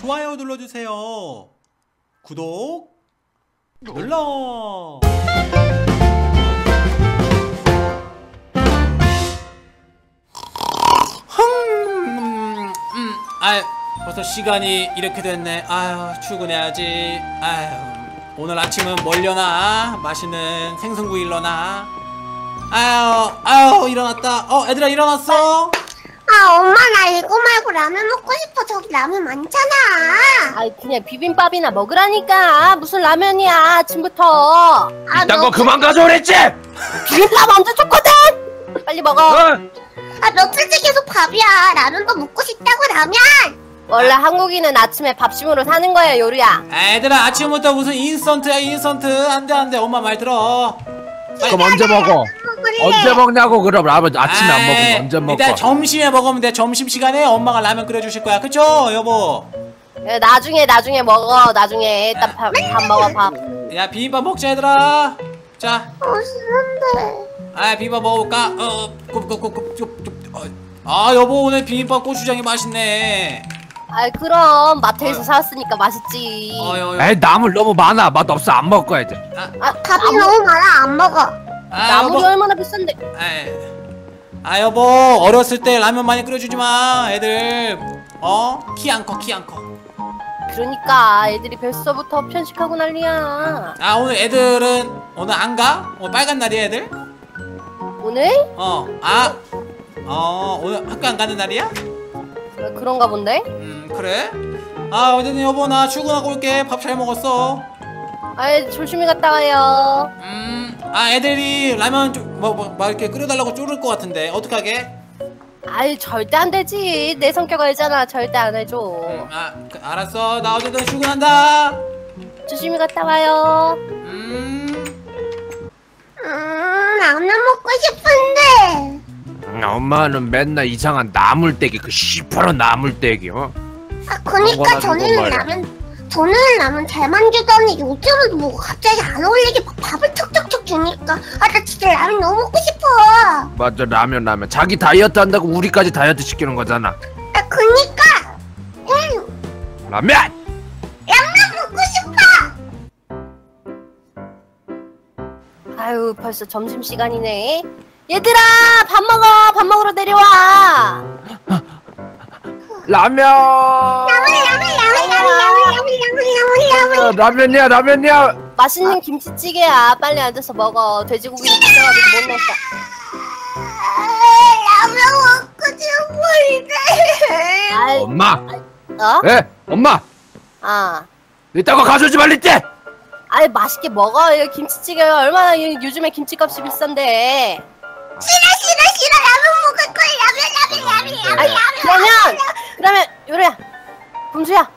좋아요 눌러주세요. 구독 눌러. 흠, 음, 아유, 벌써 시간이 이렇게 됐네. 아유, 출근해야지. 아유, 오늘 아침은 뭘려나? 맛있는 생선구이 일러나? 아유, 아유, 일어났다. 어, 얘들아 일어났어? 아 엄마 나 이거 말고 라면 먹고 싶어. 저기 라면 많잖아. 아이 그냥 비빔밥이나 먹으라니까. 무슨 라면이야 아침부터. 아, 이딴 너- 거 그만 가져오랬지? 비빔밥 완전 좋거든! 빨리 먹어. 어? 아 며칠째 계속 밥이야. 라면도 먹고 싶다고 라면. 원래 한국인은 아침에 밥심으로 사는 거야 요리야. 아, 얘들아 아침부터 무슨 인스턴트야 인스턴트. 안돼 안돼. 엄마 말 들어. 그럼 언제 먹어? 먹을래 언제 먹냐고 그럼 라면 아침에 안 아이, 먹으면 언제 먹어? 일단 점심에 먹으면 돼. 점심 시간에 엄마가 라면 끓여주실 거야. 그쵸? 여보? 야, 나중에 나중에 먹어. 나중에. 일단 밥, 밥 먹어 밥. 야 비빔밥 먹자 얘들아. 자. 어 싫은데. 아 비빔밥 먹어볼까? 어, 굽굽굽굽굽 어, 아 여보 오늘 비빔밥 고추장이 맛있네. 아이 그럼. 마트에서 사왔으니까 맛있지. 어, 여, 여. 에이 나물 너무 많아. 맛 없어. 안 먹을 거야 이제 아, 밥이 나물, 너무 많아. 안 먹어 아, 나물이 여보. 얼마나 비싼데 아이, 아 여보 어렸을 때 라면 많이 끓여주지 마 애들 어? 키 안 커 키 안 커. 그러니까 애들이 뱃서부터 편식하고 난리야 아 오늘 애들은 오늘 안 가? 오늘 빨간 날이야 애들? 오늘? 어, 아, 어 오늘 학교 안 가는 날이야? 왜 그런가 본데? 음 그래? 아 어쨌든 여보 나 출근하고 올게 밥 잘 먹었어. 아이 조심히 갔다 와요 음, 아 애들이 라면 좀뭐 뭐, 뭐 이렇게 끓여달라고 쪼를 것 같은데 어떡하게? 아이 절대 안 되지 내 성격 알잖아 절대 안 해줘 음, 아 그, 알았어 나 어쨌든 출근한다. 조심히 갔다 와요 음, 음 라면 먹고 싶은데 음, 엄마는 맨날 이상한 나물떼기 그 시퍼런 나물떼기 어? 아 그니까 말이야. 라면 전에는 라면 잘 만들더니 요즘은 뭐 갑자기 안 어울리게 막 밥을 툭툭툭 주니까. 아 나 진짜 라면 너무 먹고 싶어. 맞아 라면 라면. 자기 다이어트 한다고 우리까지 다이어트 시키는 거잖아. 아 그니까. 음 라면! 라면 먹고 싶어. 아유 벌써 점심시간이네. 얘들아 밥 먹어. 밥 먹으러 내려와. 라면! 라면 라면 라면 라면 라면 라면 라면 라면 어, 라면이야 라면이야 맛있는 김치찌개야. 빨리 앉아서 먹어. 돼지고기는 비싸가지고 못 먹어 아, 라면 먹고 싶은데. 엄마! 어? 에 엄마! 아. 이딴 거 가져오지 말랬지? 아이 맛있게 먹어. 이거 김치찌개가 얼마나 요- 요즘에 김치값이 비싼데. 싫어 싫어 싫어. 라면 먹을 거야. 라면 라면 라면 아이 라면. 그러면 그러면 요리야. 봄수야.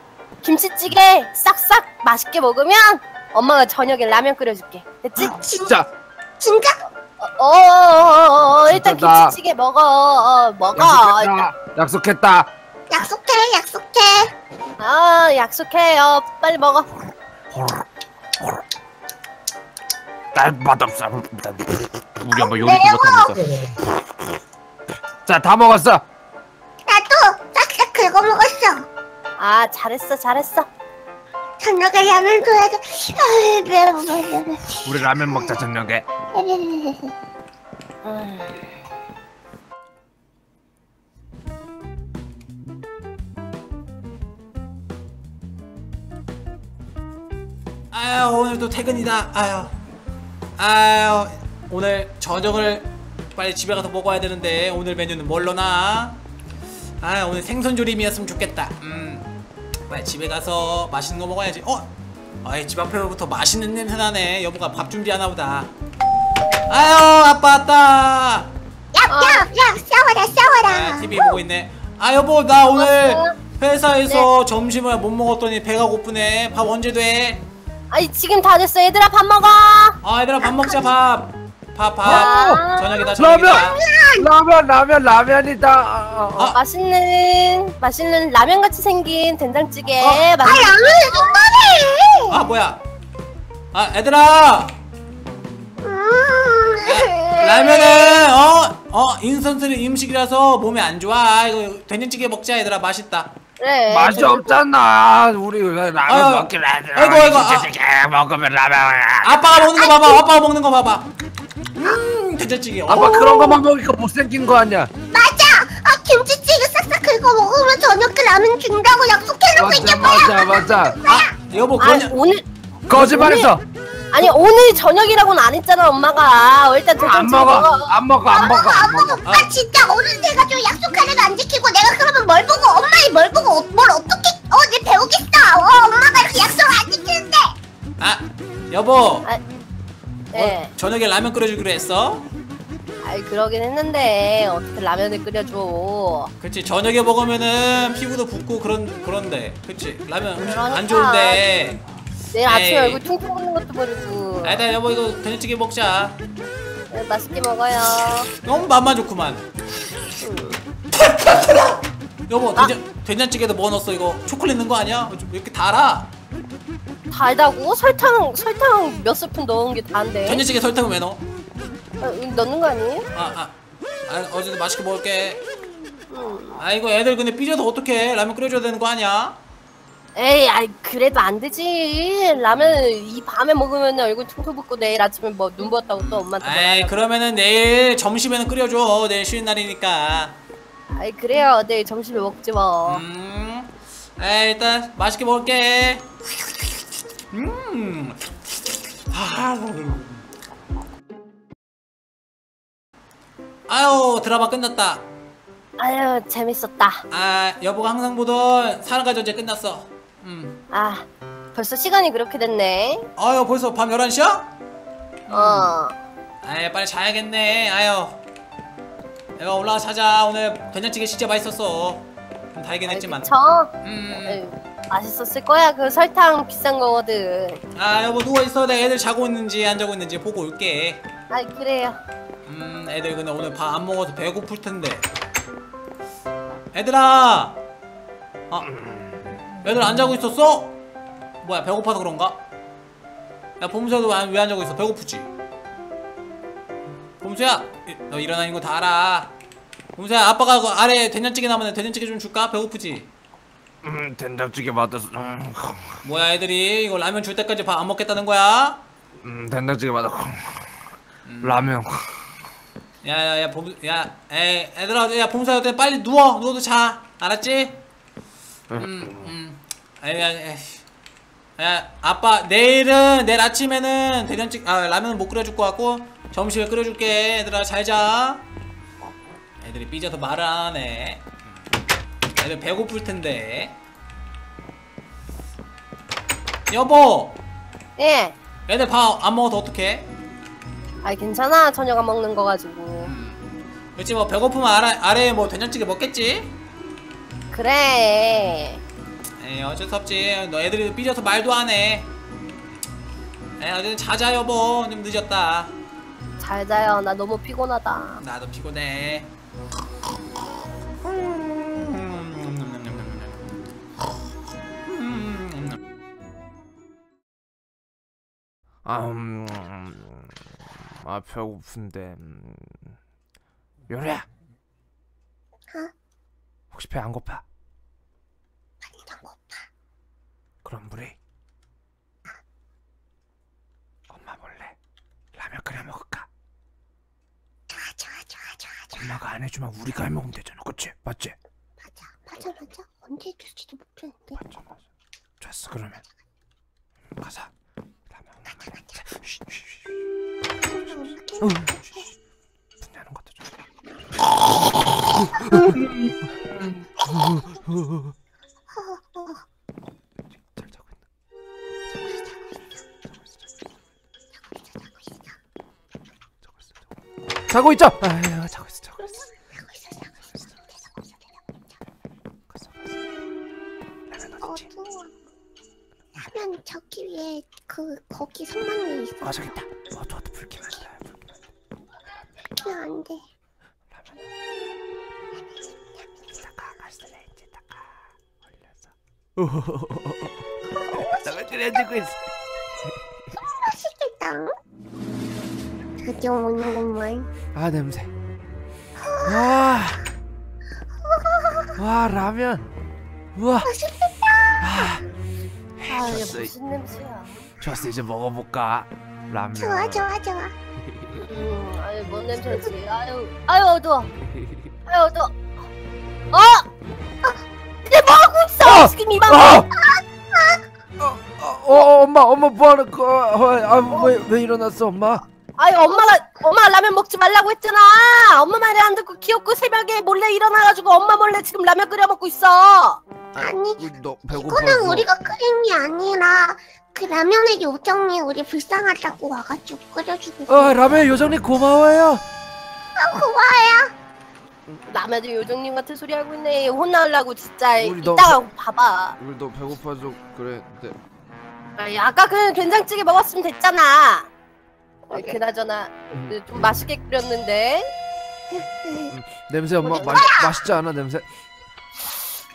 김치찌개 싹싹 맛있게 먹으면 엄마가 저녁에 라면 끓여줄게. 됐지? 진짜? 진짜? 어 어 어어 일단 진짜다. 김치찌개 먹어. 어, 먹어. 약속했다. 약속했다. 약속해 약속해. 아 약속해요. 빨리 먹어. 날 맛없어. 우리 엄마 요리도 못하면서. 자 다 먹었어. 나도 싹싹 긁어 먹었어. 아 잘했어 잘했어 저녁에 라면 줘야 돼 아, 매워 매워 우리 라면 먹자 저녁에. 아유 오늘도 퇴근이다. 아유, 아유 오늘 저녁을 빨리 집에 가서 먹어야 되는데 오늘 메뉴는 뭘로나? 아 오늘 생선 조림이었으면 좋겠다. 음, 빨리 집에 가서 맛있는 거 먹어야지. 어, 아이 집 앞에로부터 맛있는 냄새 나네. 여보가 밥 준비하나 보다. 아유 아빠 왔다. 야야야 싸워라 아, 싸워라 TV 보고 있네. 아 여보 나 오늘 왔어요? 회사에서 점심을 못 먹었더니 배가 고프네. 밥 언제 돼? 아이 지금 다 됐어 얘들아 밥 먹어 아 얘들아 밥 먹자 밥. 밥 밥. 아. 저녁이다 저녁이다. 라면 라면 라면이다 어, 어. 아. 맛있는 맛있는 라면 같이 생긴 된장찌개 어? 아 맛있... 라면이 정말해 아 뭐야? 아 얘들아 음 라면은 어? 어 인스턴트 음식이라서 몸에 안 좋아 이거 된장찌개 먹자 얘들아 맛있다 그래. 맛이 없잖아. 우리 왜 라면 아유, 먹기로 하지. 아이고, 아이고, 아. 먹으면 라면. 아빠가 먹는 거 봐봐 아빠가 먹는 거 봐봐 음 된장찌개 아빠 오. 그런 것만 먹으니까 못생긴 거 아니야? 맞아. 아 김치찌개 싹싹 긁어 먹으면 저녁에 라면 준다고 약속해놓고 있게 맞아 맞아 맞아. 아 여보 아, 그냥 오늘 거짓말했어. 아니 오늘 저녁이라고는 안 했잖아 엄마가. 어, 일단 안 된장찌개 먹어 먹어. 안 먹어 안 먹어 안안 먹어. 먹어. 아 진짜 어른애가 좀 약속하는 거안 지키고 내가 그러면 뭘 보고 엄마이 뭘 보고 어- 뭘 어떻게 어내 배우겠어. 어 엄마가 이렇게 약속 안 지키는데. 아 여보 아, 네. 저녁에 라면 끓여주기로 했어 아이 그러긴 했는데 어떻게 라면을 끓여줘. 그치 저녁에 먹으면은 피부도 붓고 그런 그런데 그치 라면 음식 안 그러니까. 좋은데 내일 아침에 에이. 얼굴 퉁퉁 부는 것도 모르고. 아 일단 여보 이거 된장찌개 먹자 네, 맛있게 먹어요. 너무 맛만 좋구만 여보 된장, 된장찌개도 뭐 넣었어 이거 초콜릿 넣은 거 아니야? 왜 이렇게 달아? 달다고? 설탕 설탕 몇 스푼 넣은 게 다인데. 된장찌개 설탕은 왜 넣어? 아, 넣는 거 아니에요? 아, 아, 아 어제도 맛있게 먹을게 음. 아 이거 애들 근데 삐져서 어떡해 라면 끓여줘야 되는 거 아니야? 에이, 아이 그래도 안 되지. 라면 이 밤에 먹으면 얼굴 퉁퉁 붓고 내일 아침에 뭐 눈 부었다고 또 엄마한테 뭐라냐고. 그러면은 내일 점심에는 끓여줘 내일 쉬는 날이니까 아이 그래요. 내일 점심에 먹지 뭐. 음, 에 일단 맛있게 먹을게. 음, 아, 아유 드라마 끝났다. 아유 재밌었다. 아 여보가 항상 보던 사랑과 전쟁 끝났어. 음, 아 벌써 시간이 그렇게 됐네. 아유 벌써 밤 11시야? 어. 아유 빨리 자야겠네. 아유, 내가 올라가 자자. 오늘 된장찌개 진짜 맛있었어. 좀 달긴 했지만. 그쵸? 음. 에이, 맛있었을 거야. 그 설탕 비싼 거거든. 아 여보 누워 있어. 내가 애들 자고 있는지 안 자고 있는지 보고 올게. 아이 그래요. 음 애들 근데 오늘 밥 안 먹어서 배고플 텐데. 애들아. 아 애들 안 자고 있었어? 뭐야 배고파서 그런가? 야 봄수야도 왜 안 자고 있어? 배고프지? 봄수야 이- 너 일어나는 거 다 알아. 봄수야 아빠가 그 아래 된장찌개 남았는데 된장찌개 좀 줄까? 배고프지? 음 된장찌개 맛있어. 음, 뭐야 애들이 이거 라면 줄 때까지 밥 안 먹겠다는 거야? 음 된장찌개 맛있어. 라면. 야야야 봄, 야, 에이, 애들아, 야 봄사야 돼 빨리 누워, 누워도 자, 알았지? 음, 음, 에이, 야, 에이. 야, 아빠 내일은 내일 아침에는 된장찌, 아 라면은 못 끓여줄 것 같고 점심에 끓여줄게, 애들아 잘 자. 애들이 삐져서 말을 안 하네. 애들 배고플 텐데. 여보, 예. 애들 밥 안 먹어서 어떡해? 아이 괜찮아. 저녁 안 먹는 거 가지고. 그렇지 뭐 배고프면 아래, 아래에 뭐 된장찌개 먹겠지? 그래. 에이 어쩔 수 없지 너 애들이 삐져서 말도 안 해 에이 어쨌든 자자 여보 좀 늦었다 잘 자요. 나 너무 피곤하다. 나도 피곤해 아, 음, 아 배고픈데. 음. 요리야. 어? 혹시 배 안 고파? 완전 고파. 그럼 우리 엄마 몰래 라면 끓여 먹을까? 좋아 좋아 좋아 좋아 좋아. 엄마가 안 해주면 우리가 해 먹으면 되잖아, 그치? 맞지? 맞아 맞아 맞아. 언제 해줄지도 모르는데. 맞죠, 맞아. 좋았어, 그러면 가자. 라면 엄마 말해. 쉬, 쉬, 쉬. 어, 쉬, 쉬. 분야는 것도 좀. 잘 자고 있죠? 자고. 있어. 아 저기 있다. 어두 어두 불키면 안 돼. 키면 안 돼. 라면 끓여주고 있어. 맛있겠다. 드디어 먹는구만. 아 냄새. 와. 와 라면. 우와 아 이게 좋았어. 무슨 냄새야? 좋았어 이제 먹어볼까? 라면. 좋아 좋아 좋아. 음 아유 뭔 냄새지. 아유 아유 어두워. 아유 어두워. 어! 이제 뭐하고 있어? 어! 지금 이방 어! 어, 어, 어, 엄마 엄마 뭐하는 거야? 아왜 왜 일어났어 엄마? 아유 엄마가 엄마가 라면 먹지 말라고 했잖아. 엄마 말이 안 듣고 귀엽고 새벽에 몰래 일어나가지고 엄마 몰래 지금 라면 끓여 먹고 있어 아니 너 배고파서. 이거는 우리가 끓인 게 아니라 그 라면의 요정이 우리 불쌍하다고 와가지고 끓여주고 어 라면 요정님 고마워요. 고마워요. 라면도 요정님 같은 소리 하고 있네. 혼나려고 진짜 우리 너- 이따가 봐봐. 우리 너 배고파서 그랬는데 아이, 아까 그 된장찌개 먹었으면 됐잖아. 아이, 그나저나 그좀 맛있게 끓였는데. 냄새 엄마 맛 맛있지 않아 냄새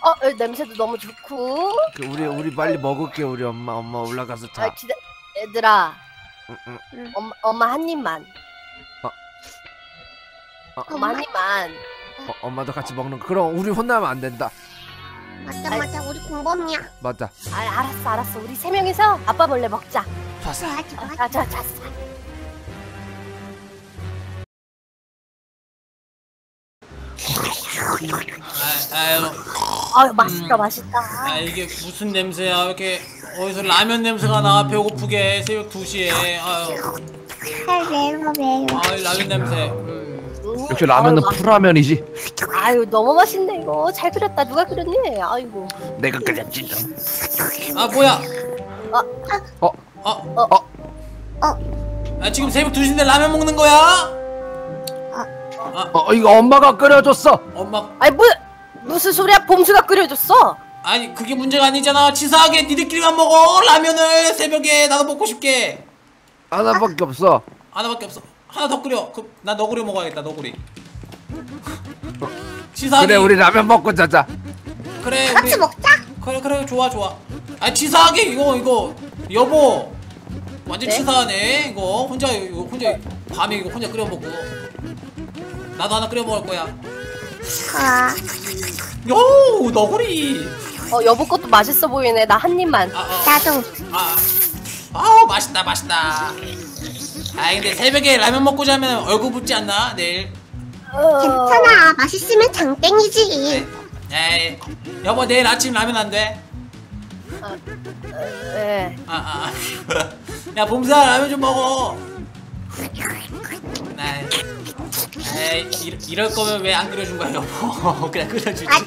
어 어, 냄새도 너무 좋고. 그 우리 우리 빨리 먹을게 우리 엄마. 엄마 올라가서 자. 아 기다 얘들아. 응, 응. 엄마, 엄마 한 입만. 어, 엄마 한 입만. 어, 엄마도 같이 먹는 거. 그럼 우리 혼나면 안 된다. 맞아 맞아 우리 공범이야. 맞다 아 알았어 알았어. 우리 세 명이서 아빠 몰래 먹자. 좋았어. 좋아 좋아. 자자 자. 아, 아유, 아유 맛있다 음. 맛있다 아 이게 무슨 냄새야? 이렇게 어디서 라면 냄새가 나? 배고프게 새벽 2시에. 아유, 매워 매워 아유 라면 냄새. 음. 음, 역시 라면은 아유, 맛- 풀라면이지 아유 너무 맛있네 이거 잘 끓였다 누가 끓였니 아이고 내가 끓였지 아 뭐야? 어? 어? 어아 지금 새벽 2시인데 라면 먹는 거야? 어 이거 엄마가 끓여줬어 엄마 아니 뭐 무슨 소리야? 봄수가 끓여줬어? 아니 그게 문제가 아니잖아. 치사하게 니들끼리만 먹어. 라면을 새벽에 나도 먹고 싶게. 하나밖에 없어. 하나밖에 없어. 하나 더 끓여. 그, 나 너구리 먹어야겠다 너구리. 치사하게 그래 우리 라면 먹고 자자. 그래 같이 우리 먹자. 그래 그래 좋아 좋아. 아 치사하게 이거 이거. 여보. 완전 네? 치사하네 이거. 혼자 이거 혼자 밤에 이거 혼자 끓여 먹고 나도 하나 끓여 먹을 거야. 아 요 너구리. 어 여보 것도 맛있어 보이네. 나 한 입만. 아, 아. 나도. 아, 아. 맛있다 맛있다. 아 근데 새벽에 라면 먹고 자면 얼굴 붓지 않나 내일? 어... 괜찮아. 맛있으면 장땡이지. 에이 여보 내일 아침 라면 안돼? 네. 아 아 야 봄사 라면 좀 먹어. 네. 에이 이, 이 럴 거면 왜 안 끓여준 거야 여보? 그냥 끓여주지. 맞아.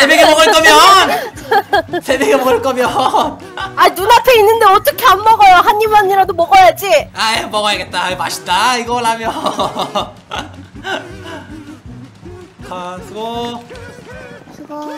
새벽에 먹을 거면! 새벽에 먹을 거면! 아 눈앞에 있는데 어떻게 안 먹어요? 한 입만이라도 먹어야지. 아 먹어야겠다. 아이, 맛있다. 이거 라면. 가 수고 수고